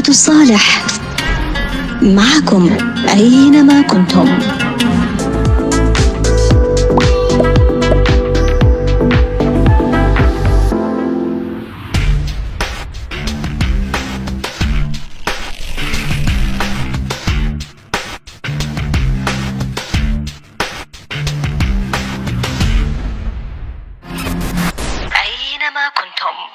والعمل الصالح. معكم أينما كنتم. أينما كنتم.